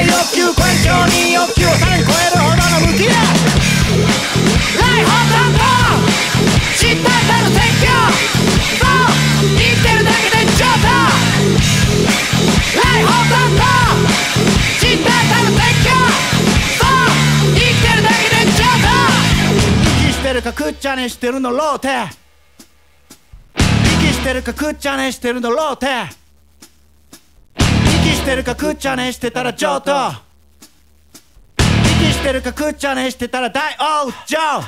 三大欲求超える承認欲求をさらに超えるほどの無気力ライホータント知ったる説教そう生きてるだけで上等ライホータント知ったたる説教そう生きてるだけで上等息してるかくっちゃねしてるのローテ。息してるかくっちゃねしてるのローテ。息してるかくっちゃねしてたら上等息してるかくっちゃねしてたら大王ジョー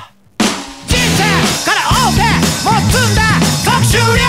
人生から大手もう積んだ。即無料